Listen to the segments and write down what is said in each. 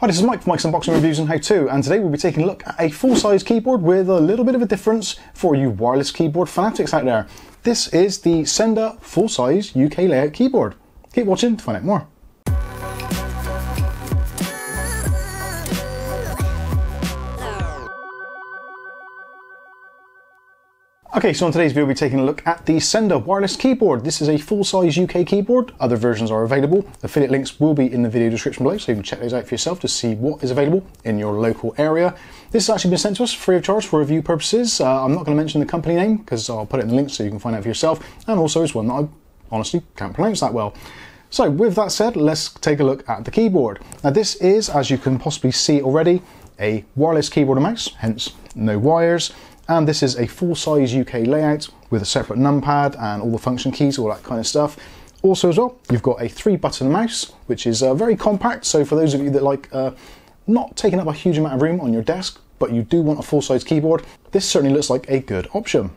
Hi, this is Mike from Mike's Unboxing Reviews and How To, and today we'll be taking a look at a full-size keyboard with a little bit of a difference for you wireless keyboard fanatics out there. This is the Seenda full-size UK layout keyboard. Keep watching to find out more. Okay, so on today's video we'll be taking a look at the Seenda wireless keyboard. This is a full-size UK keyboard. Other versions are available. Affiliate links will be in the video description below, so you can check those out for yourself to see what is available in your local area. This has actually been sent to us free of charge for review purposes. Uh, I'm not going to mention the company name because I'll put it in the link so you can find out for yourself. And also it's one that I honestly can't pronounce that well. So with that said, let's take a look at the keyboard. Now this is, as you can possibly see already, a wireless keyboard and mouse, hence no wires and this is a full-size UK layout with a separate numpad and all the function keys, all that kind of stuff. Also as well, you've got a three-button mouse, which is uh, very compact, so for those of you that like uh, not taking up a huge amount of room on your desk, but you do want a full-size keyboard, this certainly looks like a good option.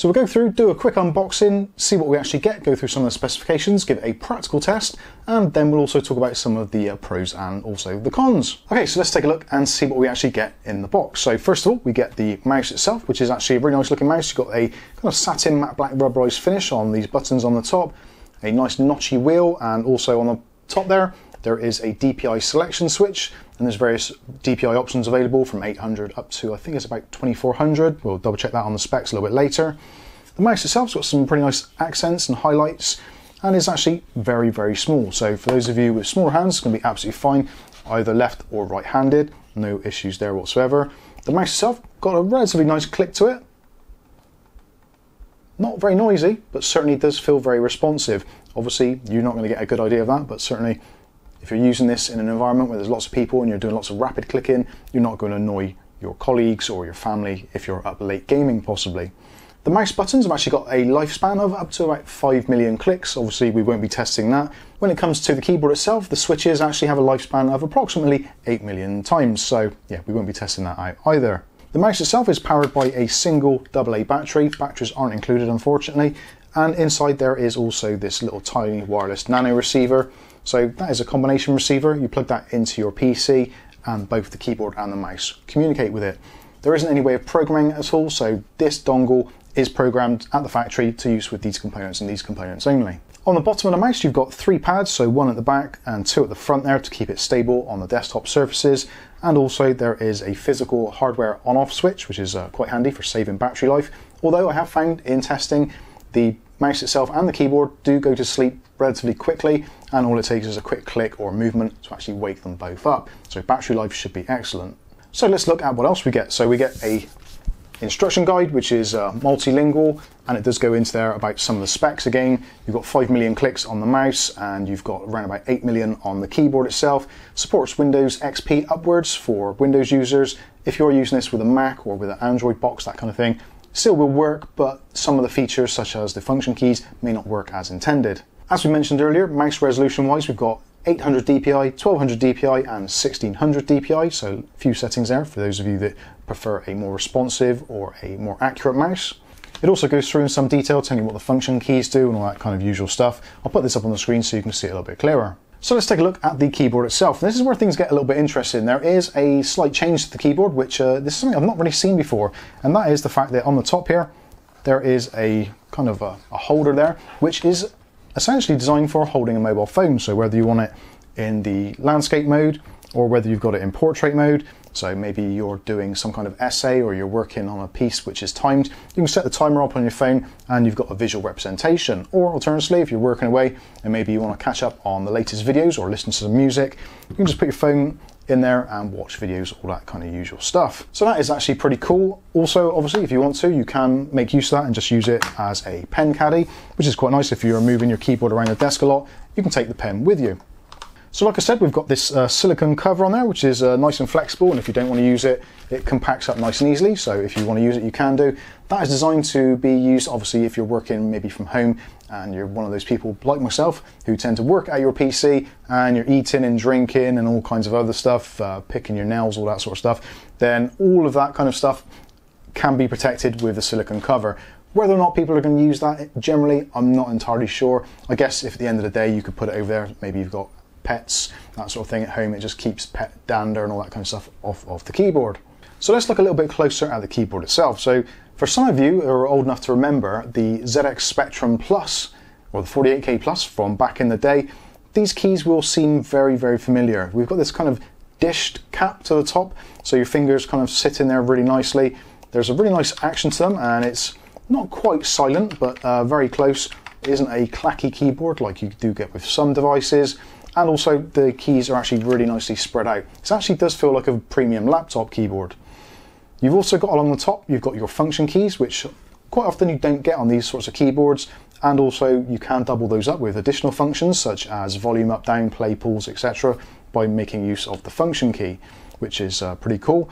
So we'll go through, do a quick unboxing, see what we actually get, go through some of the specifications, give it a practical test, and then we'll also talk about some of the uh, pros and also the cons. Okay, so let's take a look and see what we actually get in the box. So first of all, we get the mouse itself, which is actually a very nice looking mouse. You've got a kind of satin matte black rubberized finish on these buttons on the top, a nice notchy wheel, and also on the top there, there is a DPI selection switch, and there's various DPI options available from 800 up to I think it's about 2400. We'll double check that on the specs a little bit later. The mouse itself's got some pretty nice accents and highlights, and is actually very, very small. So for those of you with smaller hands, it's going to be absolutely fine, either left or right-handed. No issues there whatsoever. The mouse itself got a relatively nice click to it. Not very noisy, but certainly does feel very responsive. Obviously, you're not going to get a good idea of that, but certainly if you're using this in an environment where there's lots of people and you're doing lots of rapid clicking, you're not going to annoy your colleagues or your family if you're up late gaming possibly. The mouse buttons have actually got a lifespan of up to about 5 million clicks. Obviously, we won't be testing that. When it comes to the keyboard itself, the switches actually have a lifespan of approximately 8 million times. So, yeah, we won't be testing that out either. The mouse itself is powered by a single AA battery. Batteries aren't included, unfortunately. And inside there is also this little tiny wireless nano receiver. So that is a combination receiver. You plug that into your PC and both the keyboard and the mouse communicate with it. There isn't any way of programming it at all, so this dongle is programmed at the factory to use with these components and these components only. On the bottom of the mouse you've got three pads, so one at the back and two at the front there to keep it stable on the desktop surfaces and also there is a physical hardware on-off switch which is uh, quite handy for saving battery life, although I have found in testing the mouse itself and the keyboard do go to sleep relatively quickly and all it takes is a quick click or a movement to actually wake them both up. So battery life should be excellent. So let's look at what else we get. So we get a instruction guide which is uh, multilingual and it does go into there about some of the specs again. You've got 5 million clicks on the mouse and you've got around about 8 million on the keyboard itself. Supports Windows XP upwards for Windows users. If you're using this with a Mac or with an Android box, that kind of thing, still will work, but some of the features, such as the function keys, may not work as intended. As we mentioned earlier, mouse resolution wise, we've got 800 DPI, 1200 DPI, and 1600 DPI, so a few settings there for those of you that prefer a more responsive or a more accurate mouse. It also goes through in some detail telling you what the function keys do and all that kind of usual stuff. I'll put this up on the screen so you can see it a little bit clearer. So let's take a look at the keyboard itself. And This is where things get a little bit interesting. There is a slight change to the keyboard, which uh, this is something I've not really seen before, and that is the fact that on the top here, there is a kind of a, a holder there, which is essentially designed for holding a mobile phone. So whether you want it in the landscape mode or whether you've got it in portrait mode, so maybe you're doing some kind of essay or you're working on a piece which is timed, you can set the timer up on your phone and you've got a visual representation. Or alternatively, if you're working away and maybe you want to catch up on the latest videos or listen to some music, you can just put your phone in there and watch videos, all that kind of usual stuff. So that is actually pretty cool. Also, obviously, if you want to, you can make use of that and just use it as a pen caddy, which is quite nice if you're moving your keyboard around the desk a lot, you can take the pen with you. So like I said, we've got this uh, silicone cover on there, which is uh, nice and flexible, and if you don't want to use it, it compacts up nice and easily, so if you want to use it, you can do. That is designed to be used, obviously, if you're working maybe from home, and you're one of those people like myself who tend to work at your PC, and you're eating and drinking and all kinds of other stuff, uh, picking your nails, all that sort of stuff, then all of that kind of stuff can be protected with the silicone cover. Whether or not people are going to use that generally, I'm not entirely sure. I guess if at the end of the day you could put it over there, maybe you've got pets, that sort of thing at home. It just keeps pet dander and all that kind of stuff off of the keyboard. So let's look a little bit closer at the keyboard itself. So for some of you who are old enough to remember the ZX Spectrum Plus or the 48K Plus from back in the day, these keys will seem very, very familiar. We've got this kind of dished cap to the top, so your fingers kind of sit in there really nicely. There's a really nice action to them, and it's not quite silent, but uh, very close. It isn't a clacky keyboard like you do get with some devices and also the keys are actually really nicely spread out. It actually does feel like a premium laptop keyboard. You've also got along the top, you've got your function keys, which quite often you don't get on these sorts of keyboards, and also you can double those up with additional functions such as volume up, down, play, pause, etc. by making use of the function key, which is uh, pretty cool.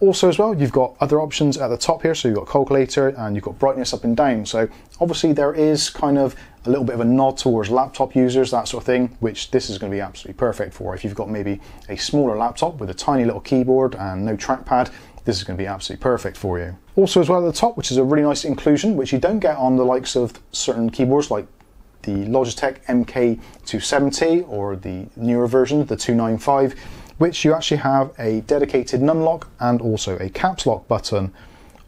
Also as well, you've got other options at the top here. So you've got calculator and you've got brightness up and down. So obviously there is kind of a little bit of a nod towards laptop users, that sort of thing, which this is going to be absolutely perfect for. If you've got maybe a smaller laptop with a tiny little keyboard and no trackpad, this is going to be absolutely perfect for you. Also as well at the top, which is a really nice inclusion, which you don't get on the likes of certain keyboards like the Logitech MK270 or the newer version, the 295 which you actually have a dedicated numlock and also a caps lock button.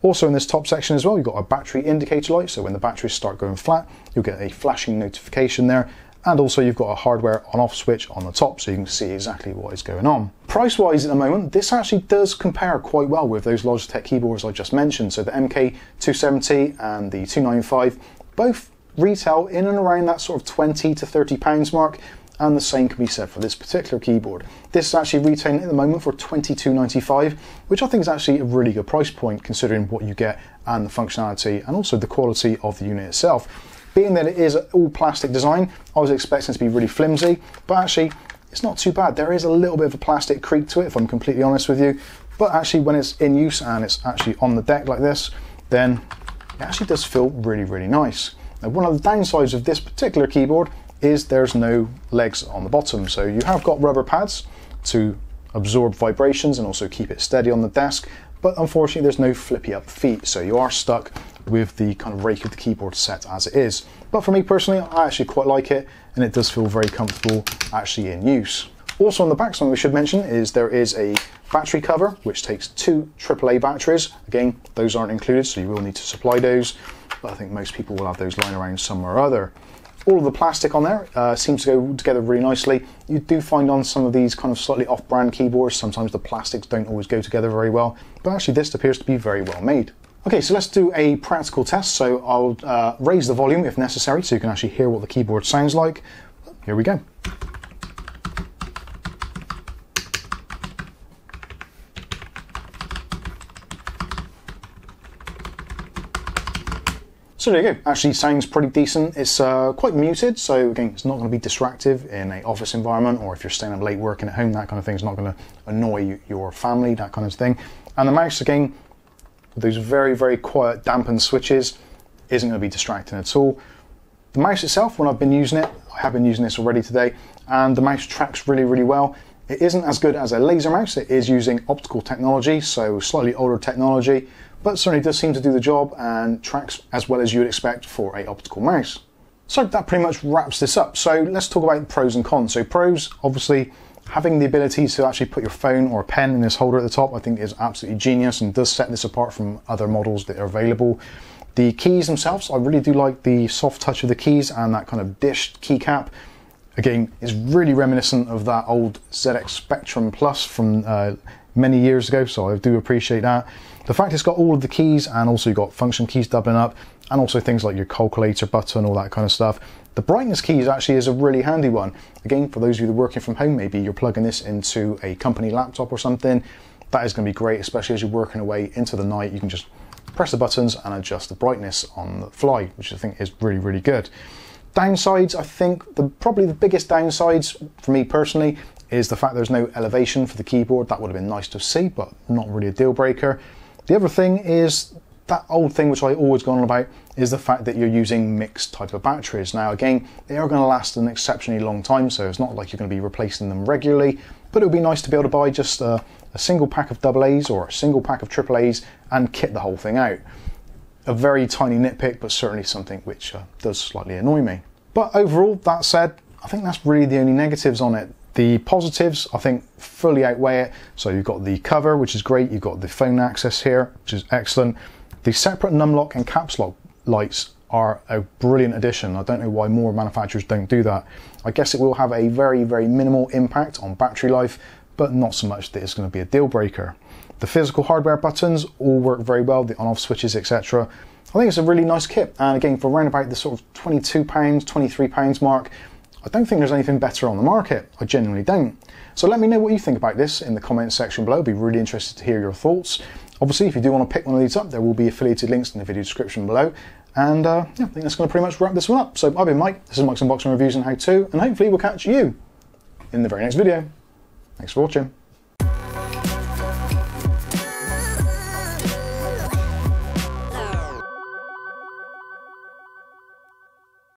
Also in this top section as well, you've got a battery indicator light, so when the batteries start going flat, you'll get a flashing notification there. And also you've got a hardware on-off switch on the top, so you can see exactly what is going on. Price-wise at the moment, this actually does compare quite well with those Logitech keyboards I just mentioned. So the MK270 and the 295, both retail in and around that sort of 20 to 30 pounds mark and the same can be said for this particular keyboard. This is actually retailing at the moment for $22.95, which I think is actually a really good price point considering what you get and the functionality and also the quality of the unit itself. Being that it is all plastic design, I was expecting it to be really flimsy, but actually it's not too bad. There is a little bit of a plastic creak to it, if I'm completely honest with you, but actually when it's in use and it's actually on the deck like this, then it actually does feel really, really nice. Now, one of the downsides of this particular keyboard is there's no legs on the bottom. So you have got rubber pads to absorb vibrations and also keep it steady on the desk, but unfortunately there's no flippy up feet, so you are stuck with the kind of rake of the keyboard set as it is. But for me personally, I actually quite like it, and it does feel very comfortable actually in use. Also on the back, something we should mention is there is a battery cover, which takes two AAA batteries. Again, those aren't included, so you will need to supply those, but I think most people will have those lying around somewhere or other all of the plastic on there uh, seems to go together really nicely. You do find on some of these kind of slightly off-brand keyboards, sometimes the plastics don't always go together very well, but actually this appears to be very well made. Okay, so let's do a practical test. So I'll uh, raise the volume if necessary so you can actually hear what the keyboard sounds like. Here we go. So there you go. Actually sounds pretty decent. It's uh, quite muted, so again, it's not going to be distractive in an office environment or if you're staying up late working at home, that kind of thing is not going to annoy your family, that kind of thing. And the mouse, again, those very, very quiet dampened switches, isn't going to be distracting at all. The mouse itself, when I've been using it, I have been using this already today, and the mouse tracks really, really well. It isn't as good as a laser mouse, it is using optical technology, so slightly older technology, but certainly does seem to do the job and tracks as well as you would expect for a optical mouse. So that pretty much wraps this up. So let's talk about pros and cons. So pros, obviously, having the ability to actually put your phone or a pen in this holder at the top, I think is absolutely genius and does set this apart from other models that are available. The keys themselves, I really do like the soft touch of the keys and that kind of dished keycap. Again, it's really reminiscent of that old ZX Spectrum Plus from uh, many years ago, so I do appreciate that. The fact it's got all of the keys and also you've got function keys doubling up and also things like your calculator button, all that kind of stuff. The brightness keys actually is a really handy one. Again, for those of you that are working from home, maybe you're plugging this into a company laptop or something, that is going to be great, especially as you're working away into the night. You can just press the buttons and adjust the brightness on the fly, which I think is really, really good. Downsides, I think the probably the biggest downsides for me personally is the fact there's no elevation for the keyboard. That would have been nice to see, but not really a deal breaker. The other thing is that old thing which I always go on about is the fact that you're using mixed type of batteries. Now again, they are going to last an exceptionally long time, so it's not like you're going to be replacing them regularly, but it would be nice to be able to buy just a, a single pack of AA's or a single pack of AAA's and kit the whole thing out. A very tiny nitpick, but certainly something which uh, does slightly annoy me. But overall, that said, I think that's really the only negatives on it. The positives, I think, fully outweigh it. So you've got the cover, which is great. You've got the phone access here, which is excellent. The separate numlock and caps lock lights are a brilliant addition. I don't know why more manufacturers don't do that. I guess it will have a very, very minimal impact on battery life, but not so much that it's going to be a deal breaker. The physical hardware buttons all work very well, the on-off switches, etc. I think it's a really nice kit, and again, for around about the sort of £22, £23 mark, I don't think there's anything better on the market. I genuinely don't. So let me know what you think about this in the comments section below. I'd be really interested to hear your thoughts. Obviously, if you do want to pick one of these up, there will be affiliated links in the video description below. And uh, yeah, I think that's going to pretty much wrap this one up. So I've been Mike, this is Mike's Unboxing Reviews and How To, and hopefully we'll catch you in the very next video. Thanks for watching.